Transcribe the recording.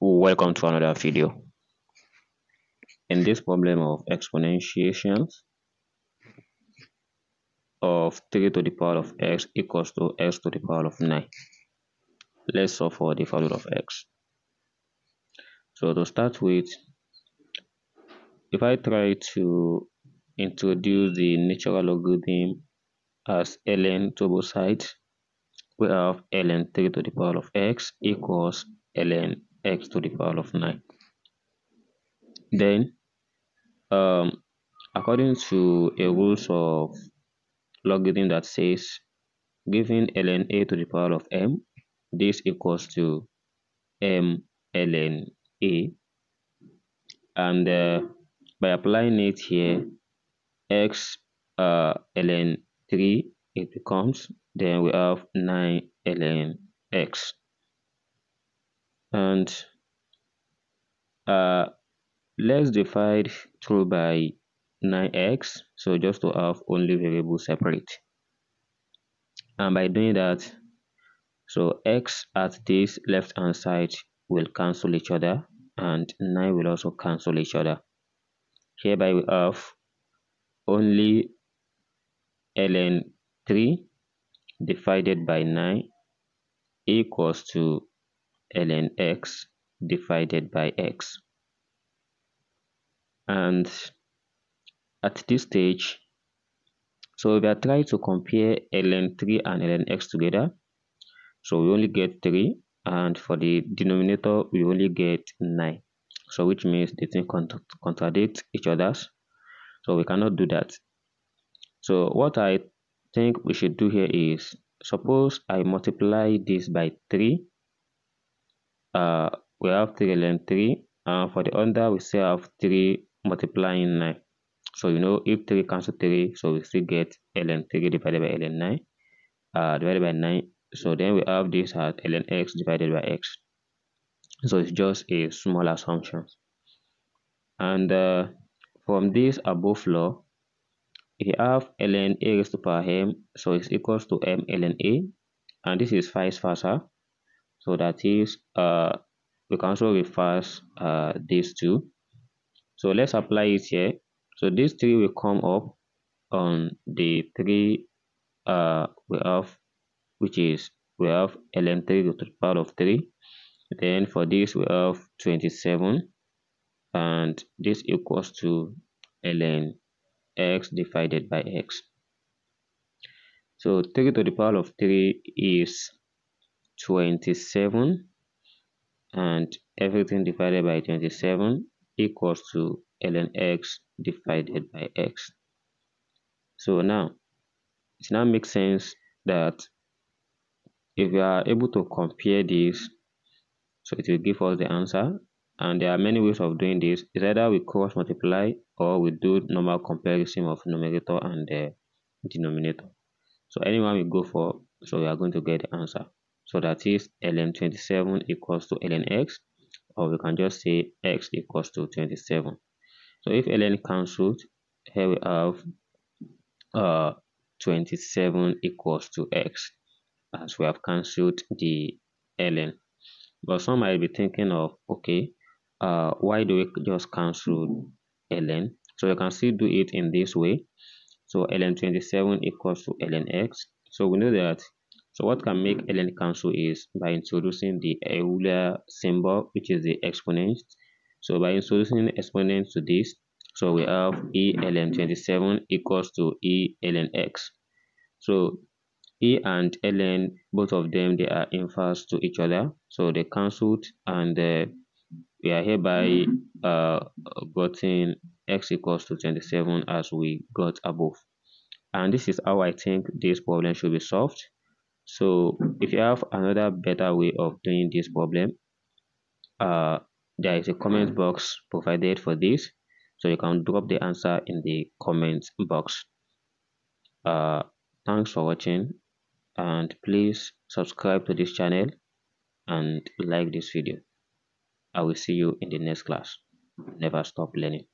welcome to another video. In this problem of exponentiations of 3 to the power of x equals to x to the power of 9 let's solve for the value of x. So to start with if i try to introduce the natural logarithm as ln to both sides we have ln 3 to the power of x equals ln x to the power of 9. Then, um, according to a rules of logarithm that says given ln a to the power of m, this equals to m ln a. And uh, by applying it here, x uh, ln 3, it becomes, then we have 9 ln x and uh, let's divide through by 9x so just to have only variable separate. And by doing that so x at this left hand side will cancel each other and 9 will also cancel each other. Hereby we have only ln 3 divided by 9 equals to ln x divided by x. And at this stage, so we are trying to compare ln 3 and ln x together. So we only get 3 and for the denominator we only get 9. So which means they thing contra contradict each other's. So we cannot do that. So what I think we should do here is suppose I multiply this by 3 uh, we have 3 ln 3 and for the under we still have 3 multiplying 9 so you know if 3 cancel 3 so we still get ln 3 divided by ln 9 uh, divided by 9 so then we have this as ln x divided by x. So it's just a small assumption and uh, from this above law we have ln a raised to power m so it's equals to m ln a and this is vice versa so that is uh we can also reverse uh these two. So let's apply it here. So these three will come up on the three uh we have which is we have ln 3 to the power of 3 then for this we have 27 and this equals to ln x divided by x. So 3 to the power of 3 is 27 and everything divided by 27 equals to ln x divided by x. So now, it now makes sense that if we are able to compare this, so it will give us the answer. And there are many ways of doing this. It's either we cross multiply or we do normal comparison of numerator and the denominator. So anyone we go for, so we are going to get the answer. So that is ln 27 equals to ln x or we can just say x equals to 27. So if ln cancelled, here we have uh, 27 equals to x as we have cancelled the ln. But some might be thinking of, okay, uh, why do we just cancel ln? So we can still do it in this way. So ln 27 equals to ln x. So we know that so what can make ln cancel is by introducing the Euler symbol, which is the exponent. So by introducing exponent to this, so we have e ln 27 equals to e ln x. So e and ln, both of them, they are inverse to each other. So they cancelled and uh, we are hereby uh, getting x equals to 27 as we got above. And this is how I think this problem should be solved. So if you have another better way of doing this problem, uh, there is a comment box provided for this. So you can drop the answer in the comment box. Uh, thanks for watching and please subscribe to this channel and like this video. I will see you in the next class. Never stop learning.